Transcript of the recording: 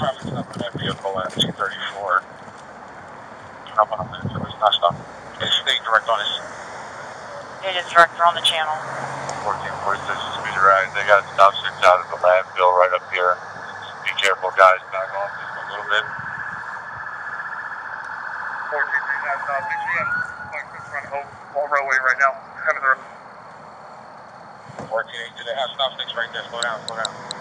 premise of that vehicle at 234. Up on the service, not stop. It's stay direct on us. It is director on the channel. 1446 speed ride. They got a stop six out of the landfill right up here. Be careful, guys. Back off just a little bit. 1439 stop six. We have front of Wall Railway right now. Head of the road. 14 8, do they have stop six right there? Slow down, slow down.